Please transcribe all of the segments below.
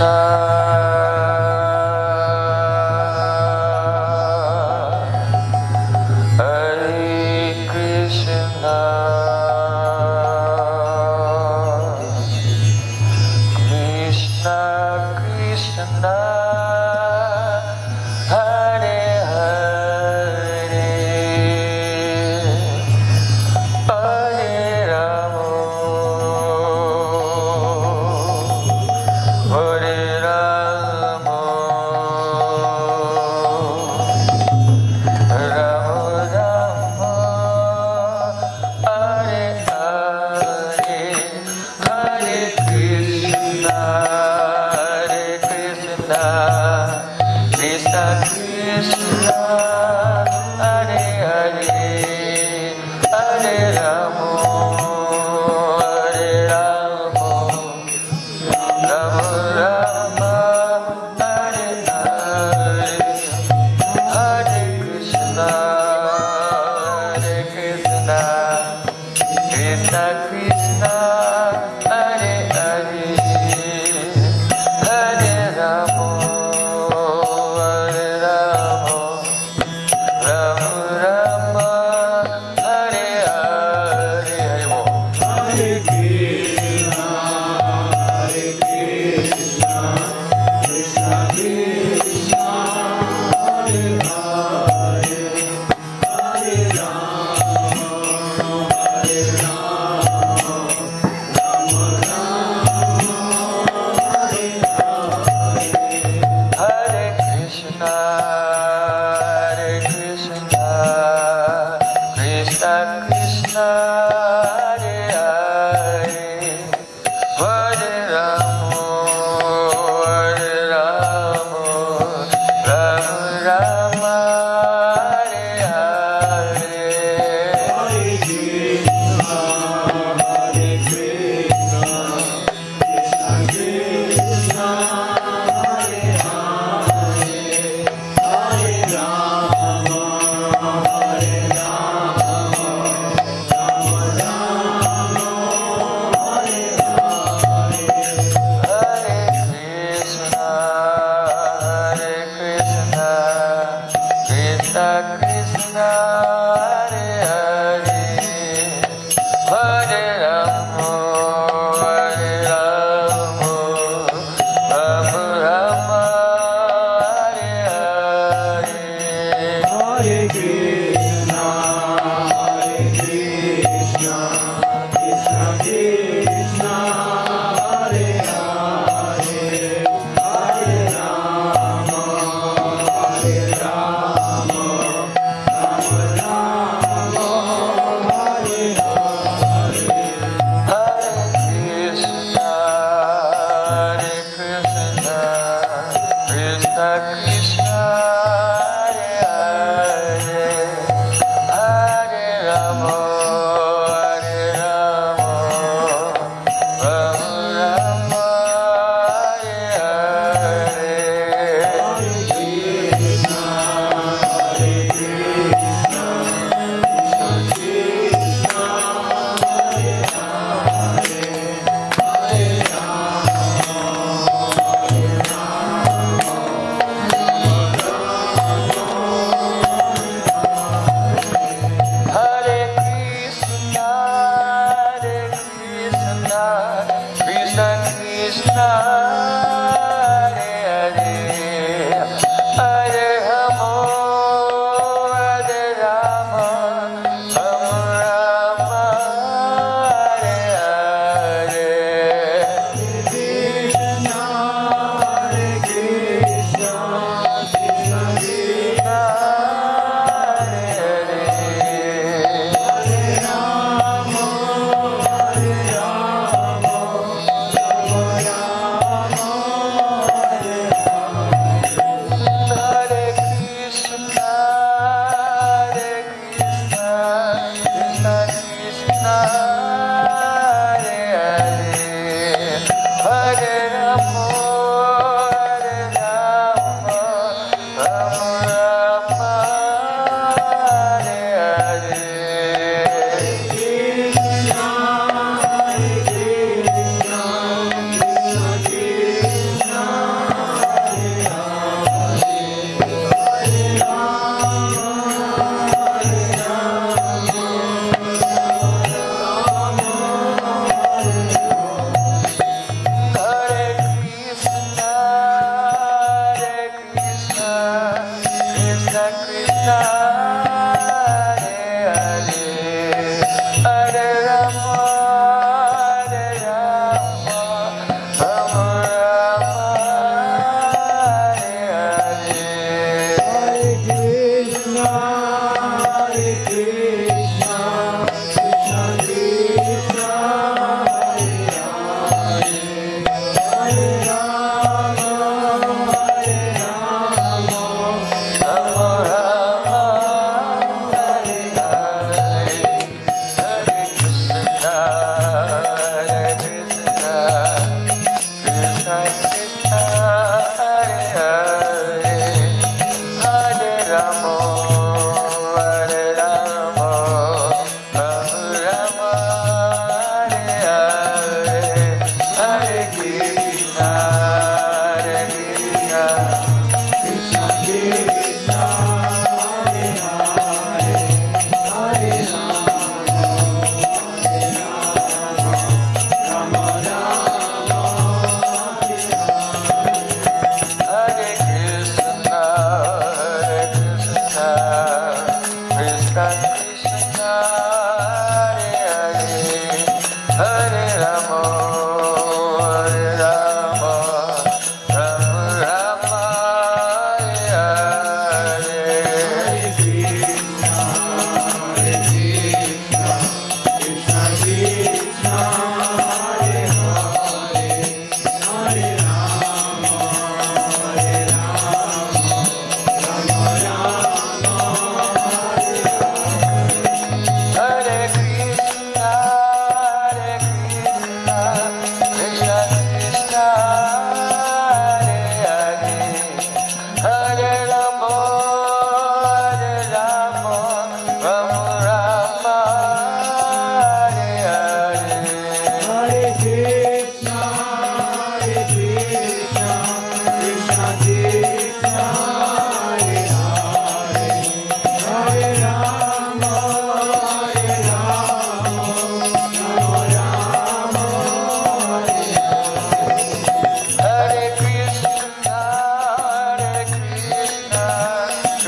the Krishna Krishna uh,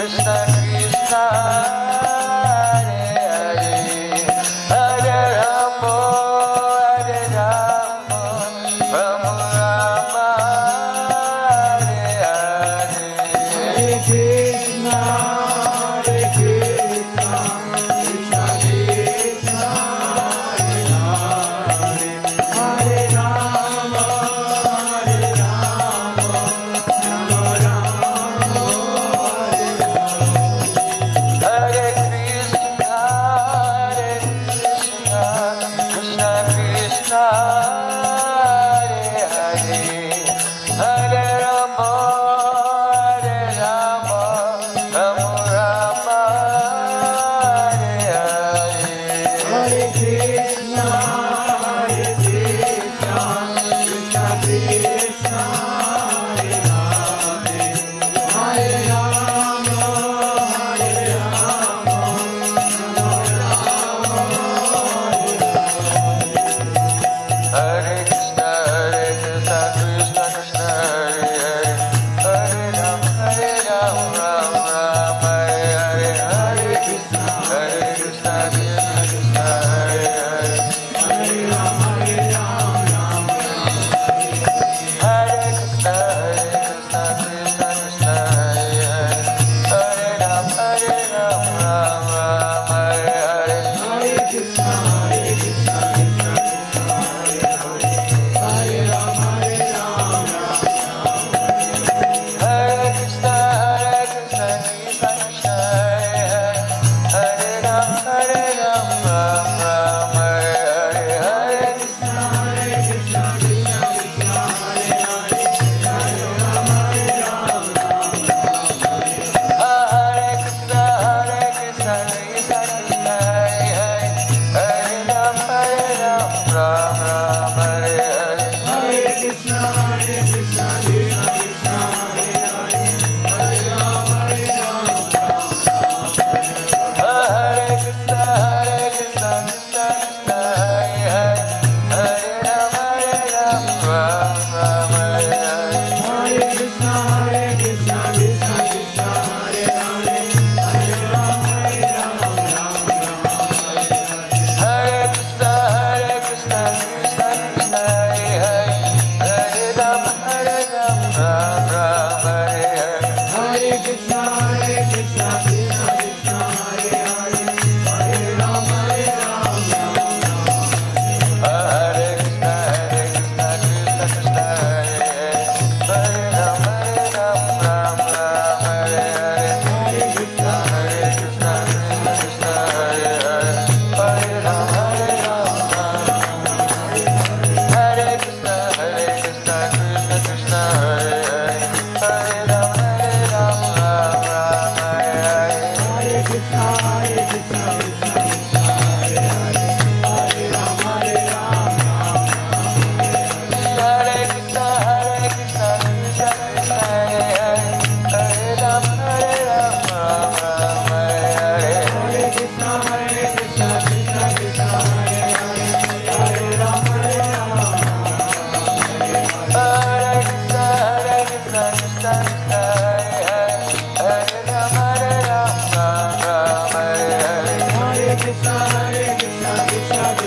Krishna Krishna Krishna Hare Krishna Krishna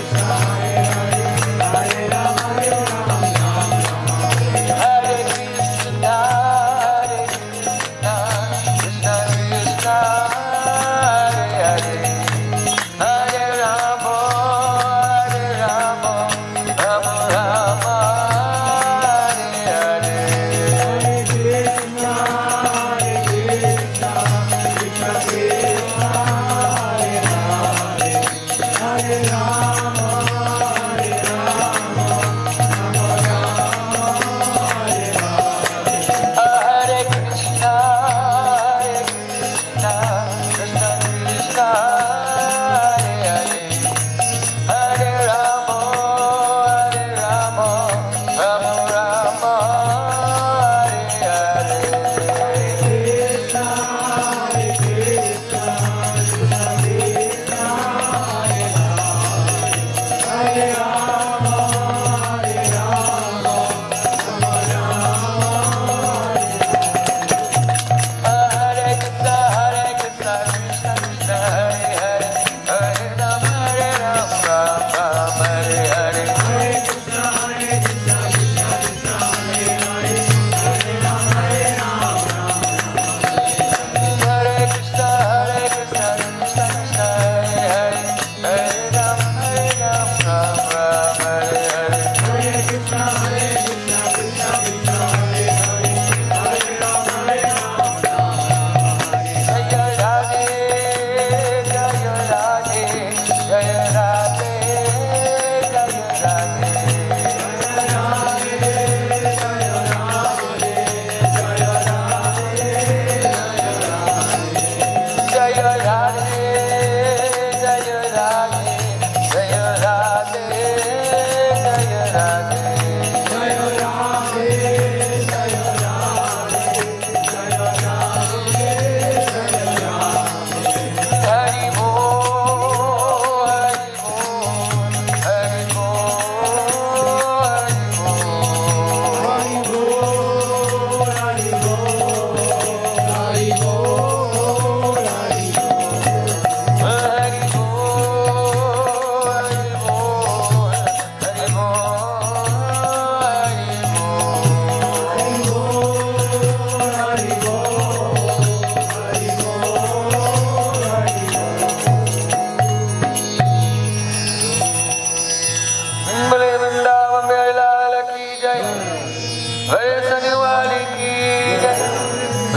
Hey, Sani Waliki,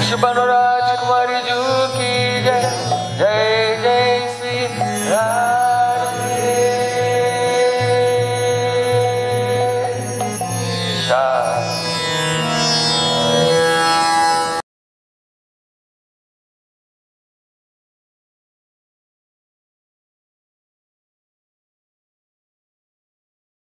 Shibano